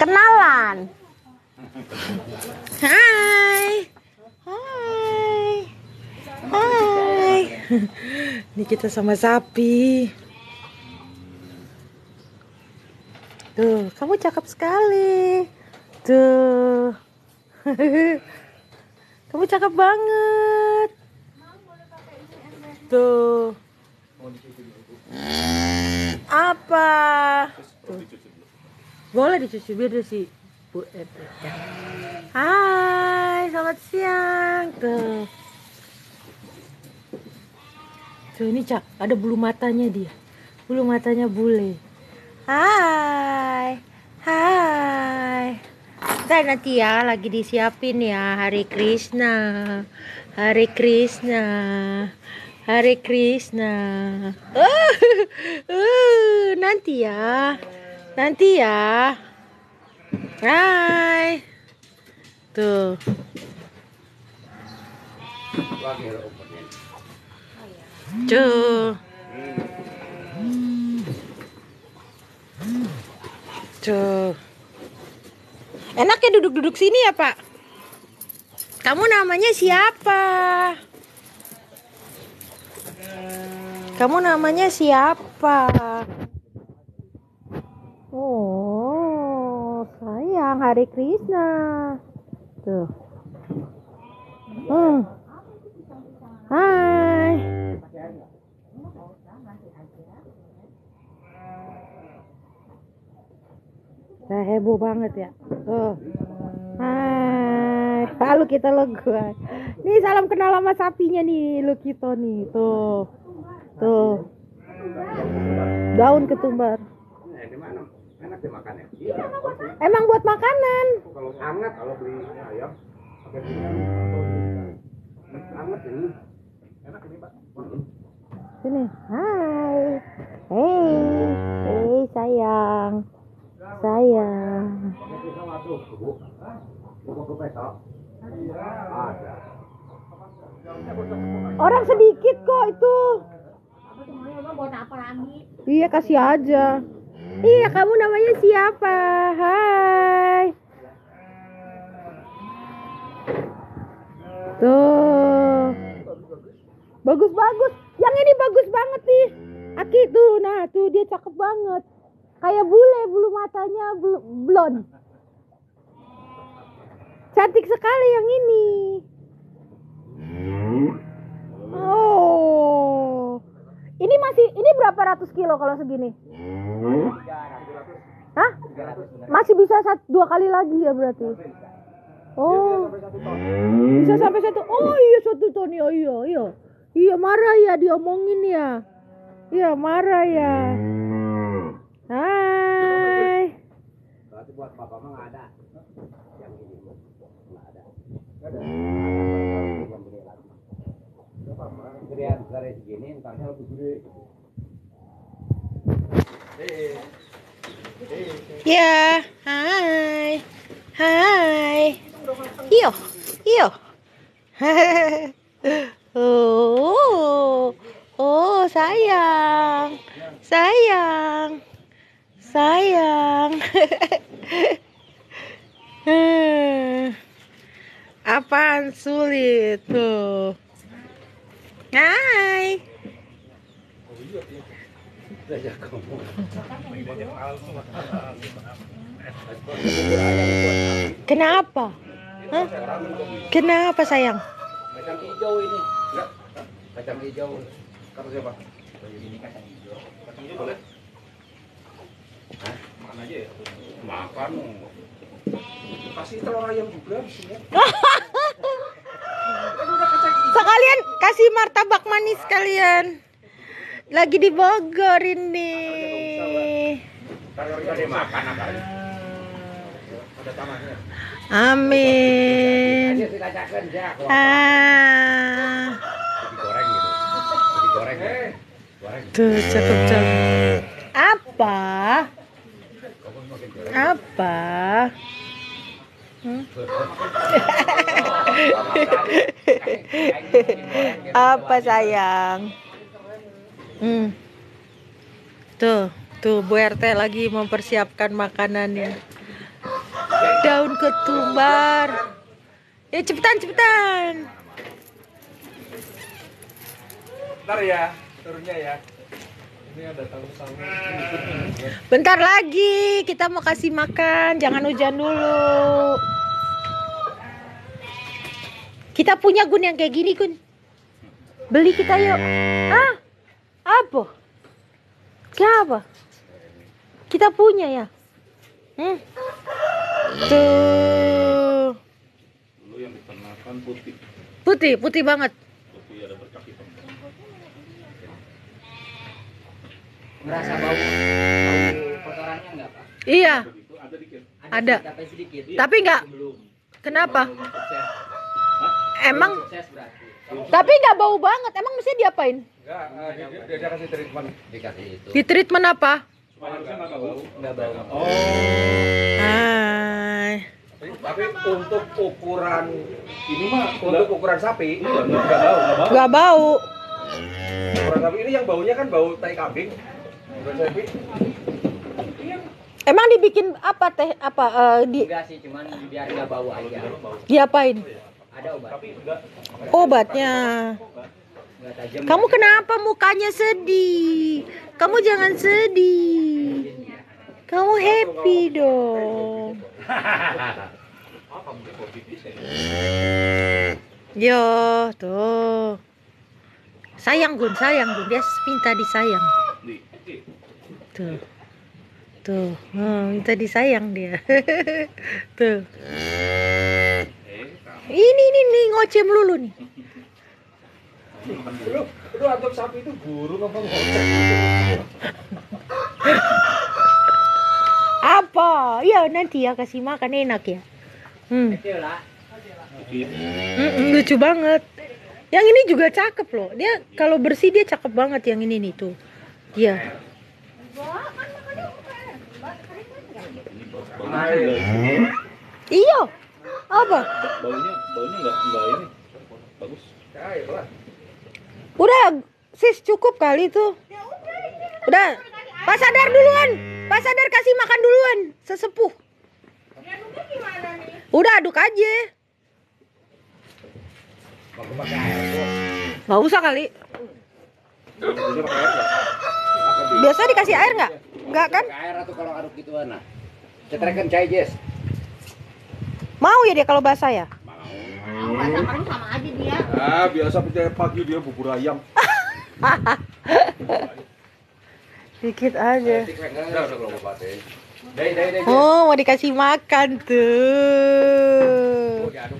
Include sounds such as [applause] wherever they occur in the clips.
Kenalan. Hai. Hai. Hai. Ini kita sama sapi. Tuh, kamu cakep sekali. Tuh. [laughs] Kamu cakep banget. Tuh. Apa? Tuh. Boleh dicuci biar dia si Bu ya. Hai, selamat siang. Tuh. Tuh ini Cak, ada bulu matanya dia. Bulu matanya bule. Hai. Hai. Ntar nanti ya lagi disiapin ya Hari Krishna. Hari Krishna. Hari Krishna. Uh, [laughs] uh, nanti ya. Nanti ya. Hai. Tuh. Tuh. Tuh. Enak ya duduk-duduk sini ya, Pak? Kamu namanya siapa? Kamu namanya siapa? Oh, Hari Krishna. Tuh. Hmm. Hai. Nah, heboh banget ya. Tuh. Hai. Lalu kita lega. Nih salam kenal sama sapinya nih, lu kita nih. Tuh. Tuh. Daun ketumbar. Nah, di mana? Enak dimakan ya? Emang buat makanan. Kalau hangat, kalau beli ayam, pakai ini. Enak ini, Pak. Sini. Hai. Hei. Hei sayang. Sayang. Orang sedikit kok itu. Iya kasih aja. Iya kamu namanya siapa? Hai. Tuh. Bagus bagus. Yang ini bagus banget nih. Aki tuh, nah tuh dia cakep banget. Kayak bule bulu matanya bl- blond. Cantik sekali yang ini. Oh. Ini masih ini berapa ratus kilo kalau segini? Hah? Masih bisa satu, dua kali lagi ya berarti? Oh. Bisa sampai satu. Oh iya satu ton ya iya iya. Iya marah ya diomongin ya. Iya marah ya. Hai. Berarti buat Papa mah nggak ada. Yang ini Bu. nggak ada. Belum beli lagi. Gedean dari segini, entarnya lebih gede. Ya, hai. Hai. Iyo, iyo. [laughs] oh. Oh, sayang. Sayang. Sayang. [laughs] Apaan sulit tuh? Hai. Kenapa? Hah? Kenapa sayang? Kacang hijau ini. Kacang hijau. Kata siapa? Ini kacang hijau. Kacang hijau boleh? Hah? Makan aja ya? Makan. Kasih telur ayam juga semua. Sekalian kasih martabak manis kalian. Lagi di Bogor ini. Amin. Ah. Tuh cakep cakep. Apa? Apa? Hmm? [laughs] Apa sayang? Hmm. Tuh, tuh Bu RT lagi mempersiapkan makanannya. daun ketumbar. Ya cepetan cepetan. Ntar ya, turunnya ya. Ini ada tamu-tamu. Bentar lagi kita mau kasih makan, jangan hujan dulu. Kita punya gun yang kayak gini gun. Beli kita yuk. Ah, apa? Siapa? Kita punya ya. Hmm. Tuh. Dulu yang dikenakan putih. Putih, putih banget. Putih ada bercak hitam. Merasa bau bau kotorannya enggak, Pak? Iya, ada dikit. Ada. sedikit, Tapi sedikit. tapi nggak. Belum. Kenapa? Emang, Belum sukses berarti. tapi nggak bau banget. Emang mesti diapain? Enggak, dia, dia, dia kasih treatment. Dikasih itu. Di treatment apa? Supaya harusnya nggak bau. Enggak bau. Oh. Hai. Tapi untuk ukuran ini mah untuk ukuran sapi nggak bau. Nggak bau. Ukuran sapi ini yang baunya kan bau tai kambing. Ukuran sapi. Emang dibikin apa teh? Apa eh, di Enggak sih, cuman biar enggak bau aja. diapain? Ada obat. Obatnya. Kamu kenapa mukanya sedih? Kamu jangan sedih. Kamu happy dong. Yo, tuh. Sayang Gun, sayang Gun. Dia minta disayang. Tuh. Tuh, oh, minta disayang dia. [laughs] tuh. Ini ini nih ngoceh melulu nih. Lu, lu antum sapi itu burung apa ngocek? Apa? Ya nanti ya kasih makan enak ya. Hmm. Lah. Mm-mm, lucu banget. Yang ini juga cakep loh. Dia kalau bersih dia cakep banget yang ini nih tuh. Iya. Iya. Apa? Baunya, baunya nggak nggak ini. Bagus. Udah, sis cukup kali tuh. Udah. Pak Sadar duluan. Pak Sadar kasih makan duluan. Sesepuh. Udah aduk aja. Nggak usah kali. Biasa dikasih air nggak? Nggak kan? Air atau kalau aduk gitu nah. Cetrekan cai, Jess. Mau ya dia kalau basah ya? Ah, biasa percaya pagi dia bubur ayam. [laughs] Dikit aja. Dai. Oh, mau dikasih makan tuh. Oh, air.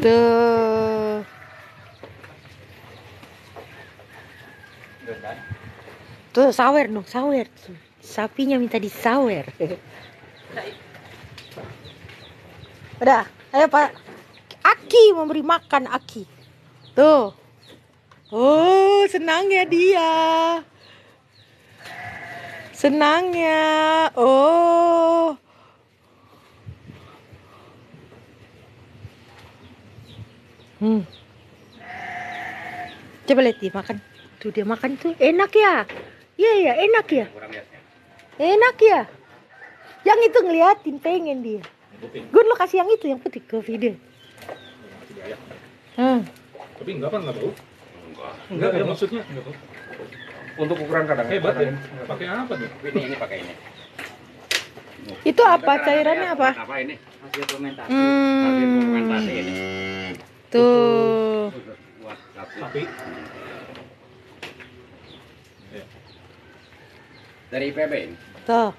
Tuh. Tuh sawer dong, sawer. Sapinya minta disawer. Udah, ayo Pak. Aki memberi makan Aki. Tuh. Oh, senangnya dia. Senangnya. Oh. Hmm. Coba lihat dia makan. Tuh dia makan tuh enak ya. Iya ya, enak ya. Enak ya. Yang itu ngeliatin pengen dia. Gun lo kasih yang itu yang putih ke video. Hmm. Tapi enggak kan enggak bau? Enggak. Enggak ya maksudnya enggak bau. Untuk ukuran kadang Hebat ya. Pakai apa tuh? Ini ini pakai ini. Itu apa cairannya apa? Apa ini? Hasil fermentasi. Hasil Hmm. fermentasi ini. Tuh. Buat. Sapi. Dari IPB ini. Tuh.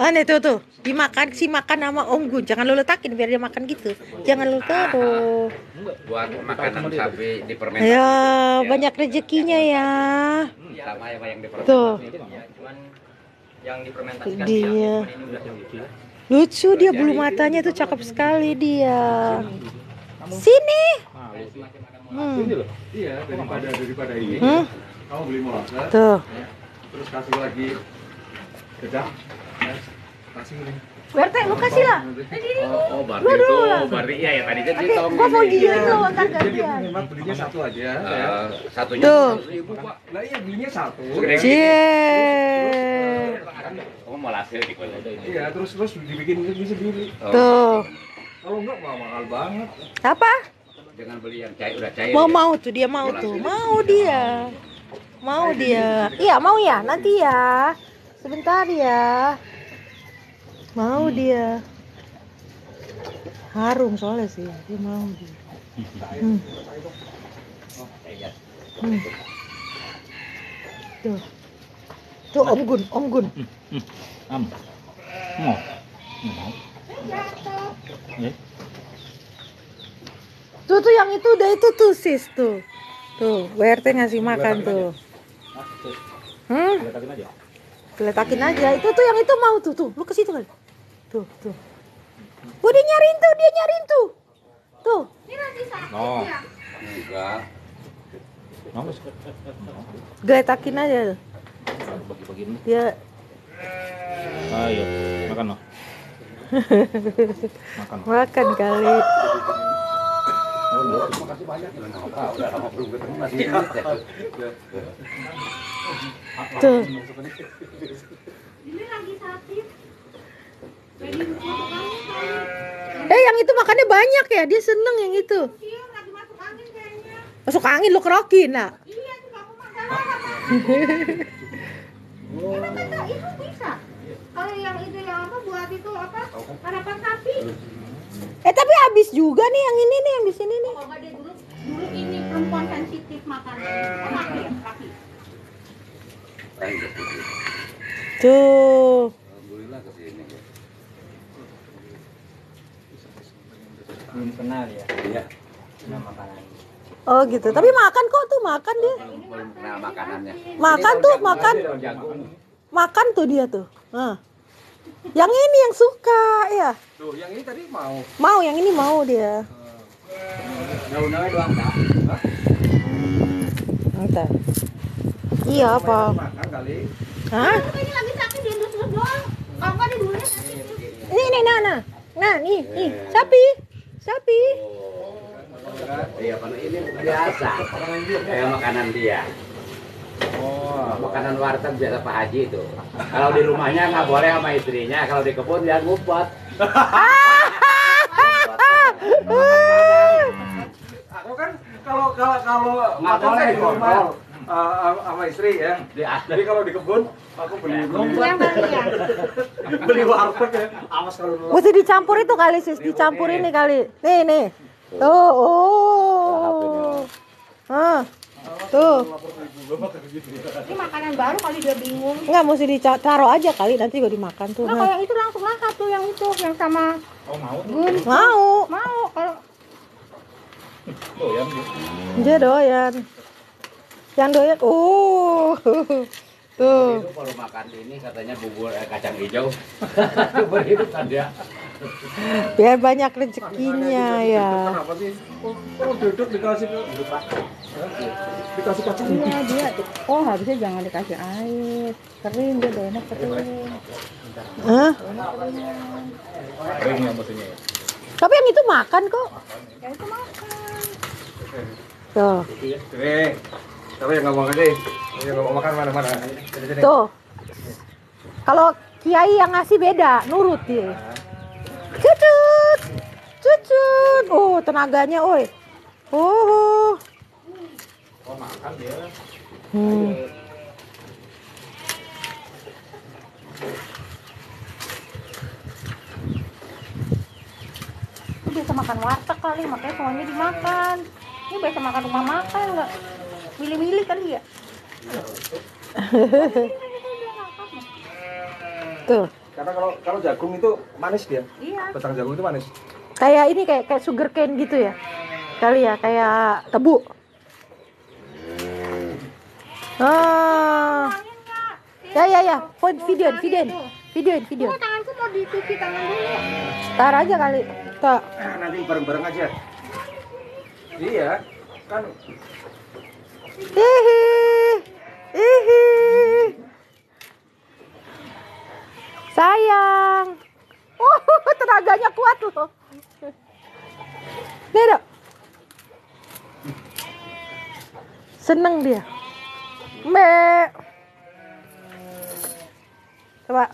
Aneh tuh tuh. Dimakan si makan sama Om Gun. Jangan lo letakin biar dia makan gitu. Jangan lo taruh. Buat makanan sapi di fermentasi. Ya, banyak rezekinya ya. Sama ya Pak, yang di Tuh. Ya, cuman yang difermentasikan Dia. lucu. Lucu dia bulu matanya tuh cakep sekali dia. Sini. Hmm. Iya, daripada daripada ini. Hmm. Kamu beli molase, Tuh. terus kasih lagi dedak. Ya, Kasih ini. Berarti lu kasih lah. Oh, oh berarti itu, berarti iya ya tadi kan Oke, ditong. gua mau dia itu antar Jadi gantian. memang belinya satu aja. ya. Eh, satunya Tuh. ribu pak. Lah iya belinya satu. Cie. Oh, molase di kota. Iya, terus terus dibikin sendiri sendiri. Tuh. Kalau enggak mah mahal banget. Apa? Jangan beli yang cair udah cair. Mau ya. mau tuh dia mau tuh. Mau dia. Mau dia. Iya, mau ya. Nanti ya. Sebentar ya. Mau dia. Harum soalnya sih. Dia mau dia. Hmm. Hmm. Tuh. Tuh Om Gun, Om Gun. Am. Mau. Mau. Eh, Tuh tuh yang itu udah itu tuh sis tuh. Tuh, WRT ngasih makan tuh. Hmm, letakin aja. letakin aja. Itu tuh yang itu mau tuh tuh. Lu ke situ kali. Tuh, tuh. Oh, dia nyariin tuh, dia nyariin tuh. Tuh. Oh, Enggak. mau sih. Geletakin aja tuh. Bagi-bagiin. Dia Ayo, makan no. [laughs] Makan. makan kali. Oh, belum. Makasih banyak. Nah, udah lama belum ketemu masih ingat ya. Tuh. Eh, yang itu makannya banyak ya. Dia seneng yang itu. Masuk angin lo kerokin, nak. itu bisa. Kalau [laughs] yang itu yang apa buat itu apa? Harapan sapi. Eh, tapi habis juga nih yang ini nih, yang di sini nih. Kalau nggak dia dulu dulu ini perempuan sensitif makanan. Oh, laki ya, laki. Tuh. Kenal ya Iya. makanan Oh gitu. Tapi makan kok tuh makan dia. Belum kenal makanannya. Makan tuh, makan. Makan tuh dia tuh. Nah. Yang ini yang suka ya. Tuh, yang ini tadi mau. Mau yang ini mau dia. Daun-daunnya doang tak? Entar. Iya apa? Makan kali. Hah? Ini lagi sakit di doang. Kalau di dulu Nih nih nah nah. Nah nih nih sapi. Sapi. Iya, karena ini biasa. Kayak makanan dia. Oh, Makanan warteg biasa Pak Haji itu. Kalau di rumahnya nggak boleh sama istrinya, kalau di kebun dia ngumpet. aku kan kalau kalau kalau Nggak boleh di rumah kontrol. uh, sama istri ya. Jadi kalau di kebun aku beli beli, Yang beli ya. beli warteg [laughs] ya. Awas kalau. Mesti dicampur itu kali sis, dicampur ini kali. Nih nih. Tuh, oh. Ah. Tuh. Ini makanan baru kali dia bingung. Enggak mesti ditaruh aja kali nanti juga dimakan tuh. Nah, Nah. kalau yang itu langsung lahap tuh yang itu yang sama Oh mau tuh. Gun. Mau. Mau kalau Doyan dia. Dia doyan. Yang doyan. Oh. [laughs] Tuh. Itu kalau makan ini katanya bubur eh, kacang hijau. [laughs] Bubur hidup kan dia. Biar banyak rezekinya ya. Kenapa sih? Oh, duduk dikasih dikasih kacang Iya dia. Oh harusnya jangan dikasih air. Kering dia doyannya kering. Hah? kering ya maksudnya ya. Tapi yang itu makan kok. Ya itu makan. Tuh. Kering. Tapi yang nggak mau aja. Yang nggak mau makan mana-mana. Tuh. Kalau kiai yang ngasih beda, nurut dia. Cucut. Cucut. Oh, tenaganya, oi. Oh. Oh makan dia. Hmm. Dia biasa makan warteg kali makanya semuanya dimakan. Ini biasa makan rumah makan nggak milih-milih kali ya. [laughs] Tuh. Karena kalau kalau jagung itu manis dia. Iya. Batang jagung itu manis. Kayak ini kayak kayak sugar cane gitu ya. Kali ya, kayak tebu. Ah. Ya ya ya, point video, video, video, video. Tanganku mau dicuci tangan dulu. Tar aja kali. Nah, nanti bareng-bareng aja. Iya, kan Hihi. Hihi. Sayang. Oh, [laughs] tenaganya kuat loh. Nih, Dok. Seneng dia. Mbak. Coba.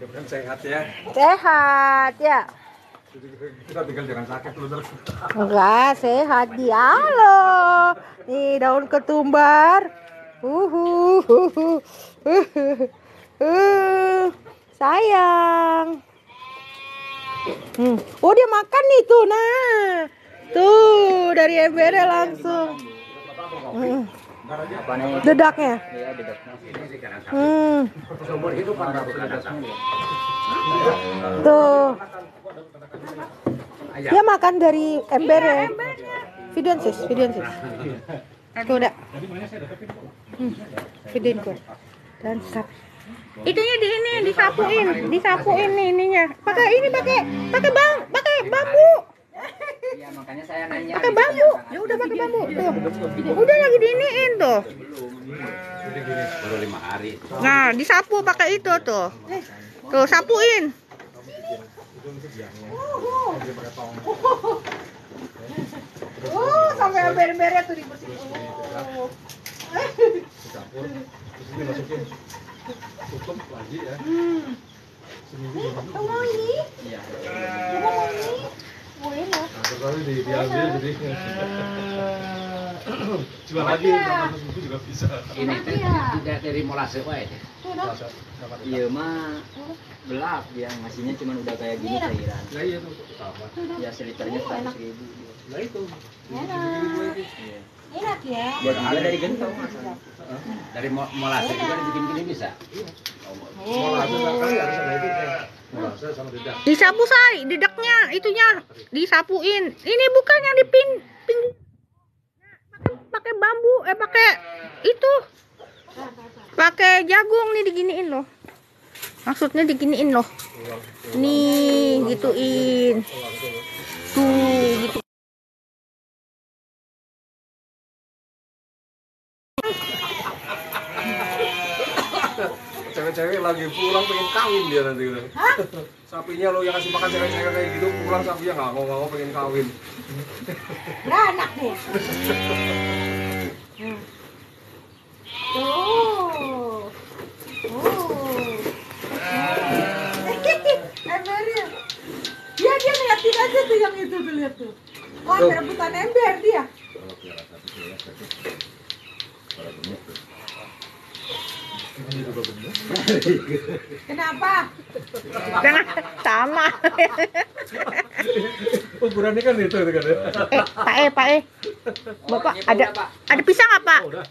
Mudah-mudahan sehat ya. Sehat ya. Kita tinggal jangan sakit lu terus. Enggak, sehat dia. Halo. Nih daun ketumbar. Uhu. uhu, Uh, sayang. Hmm. Oh dia makan nih tuh, nah. Tuh dari embernya langsung. Hmm. Apa nih? Dedaknya. Iya, dedeknya. Hmm. Tuh. Dia makan dari embernya. Videoin sis, videoin sis. Tuh udah. Hmm. Videoin gue. Dan stop. Itunya di ini, disapuin, disapuin nih ininya. Pakai ini pakai pakai bang, pakai bambu. Iya, makanya saya nanya. Pakai bambu. Ya udah pakai bambu. Tuh. Udah lagi diiniin tuh. Baru lima hari. Nah, disapu pakai itu tuh. Tuh, sapuin. Oh, sampai ember-embernya tuh dibersihin. Dicampur. Terus ini masukin. Tutup lagi ya. Kamu mau ini? Iya. Kamu mau ini? Ini? Nah, terus lalu di, diambil jadi [clears throat] jual lagi sama susu juga bisa. Ini teh tidak dari molase wae. Iya mah gelap dia ngasihnya cuma udah kayak gini cairan. Nah iya tuh sama. Ya seliternya seratus ribu. Nah itu. Iya. Enak ya. Dia juga dari gentong. Dari mo- molase juga dibikin gini bisa. Mau langsung nggak kali harus ada itu Disapu say, dedaknya, itunya disapuin. Ini bukan yang dipin pin pakai pakai bambu, eh pakai itu. Pakai jagung nih diginiin loh. Maksudnya diginiin loh. Nih, gituin. Tuh, gitu. Cewek-cewek lagi pulang pengen kawin dia nanti gitu. Sapinya lo yang kasih makan cewek-cewek kayak gitu pulang sapinya nggak mau nggak mau pengen kawin. Beranak deh. Oh. Oh. Embernya. Dia dia ngeliatin aja tuh yang itu tuh lihat tuh. Oh, ada rebutan ember dia. Kenapa? Jangan sama. Ukurannya kan itu itu kan ya. eh, Pak E, Pak E. Bapak ada ada pisang nggak Pak? Oh, udah.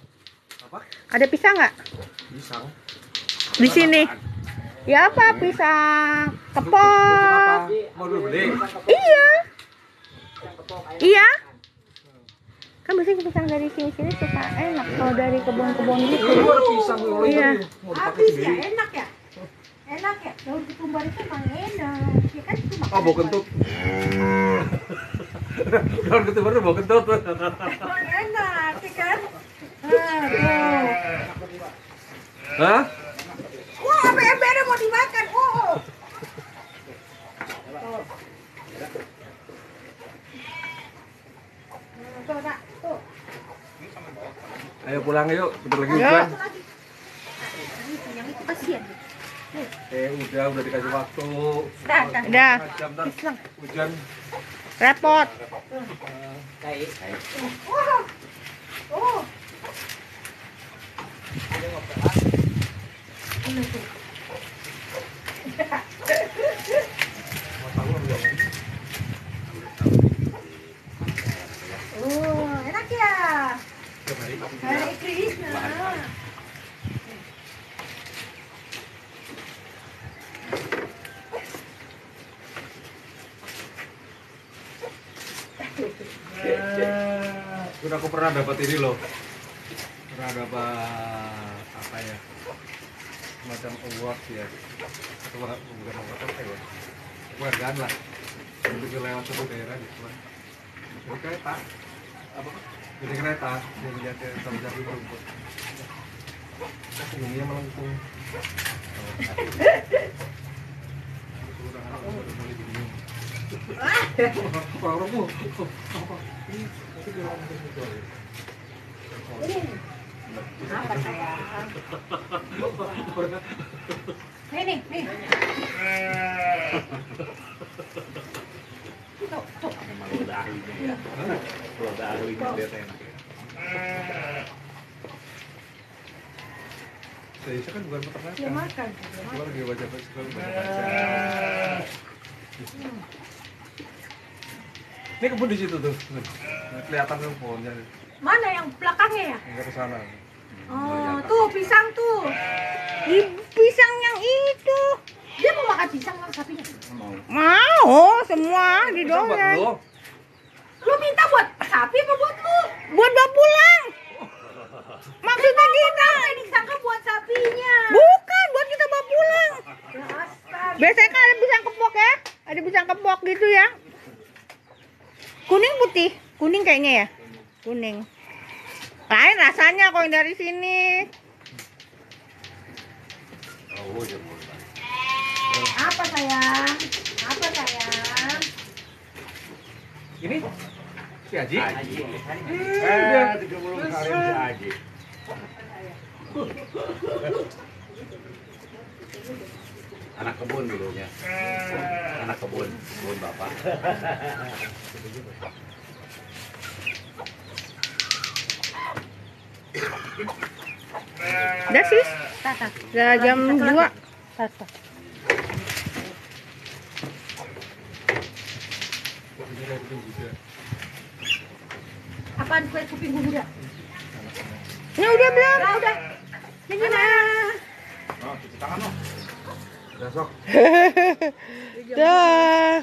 Apa? Ada pisang nggak Pisang. di sini? Ya apa pisang kepok? Apa? Mau beli? Iya. Iya. Kan biasanya pisang dari sini-sini suka enak kalau dari kebun-kebun gitu. Lo Iya. Mau dipakai sendiri. enak ya? Enak ya? Daun ketumbar itu emang enak. Ya kan itu Ah, bau kentut. Daun ketumbar tuh bau kentut. Emang enak, ya kan? Hah? Wah, sampai embernya mau dimakan. Oh. Tuh, Nak. Tuh. Ayo pulang yuk, bentar lagi Ya. hujan. Eh udah, udah dikasih waktu. Dah, dah. Dah. Setengah Jam ntar hujan. Repot. Kayak Oh. Oh. Oh, enak ya. Hare Krishna. Udah aku pernah dapat ini loh. Pernah dapat apa ya? Semacam award ya. Atau bukan award apa ya? Penghargaan lah. Untuk lewat satu daerah gitu lah. Jadi kereta. Apa? Jadi kereta yang lihat sama jatuh rumput. Ini melengkung. Nih nih. Tuh, tuh. Emang udah ahlinya ya. Udah ahlinya dia enak ya. Saya kan bukan peternakan. Dia makan. Gua lagi baca sekolah baca baca. Ini kebun di situ tuh. Kelihatan kan pohonnya. Mana yang belakangnya ya? Enggak ke sana. Oh, tuh pisang tuh. Ih, pisang yang itu. Dia mau makan pisang sama sapinya. Mau semua Coba didoyan. lu. Lu minta buat sapi apa buat lu? Buat bawa pulang. Maksudnya gitu. Kenapa disangka buat sapinya? Bukan, buat kita bawa pulang. Ya, astaga. Biasanya kan ada pisang kepok ya. Ada pisang kepok gitu ya. Kuning putih. Kuning kayaknya ya. Kuning. Lain rasanya kok yang dari sini. Oh. Apa sayang? Sayang? Ini si Aji. Haji. Eh, 30 kali si Haji. Anak kebun dulunya. Anak kebun, kebun bapak. Udah sih. Tata. Udah jam 2. Tata. Apaan kue kuping kuda? Ini udah belum? Nah, udah. Ini gimana? Besok. [laughs] Dah.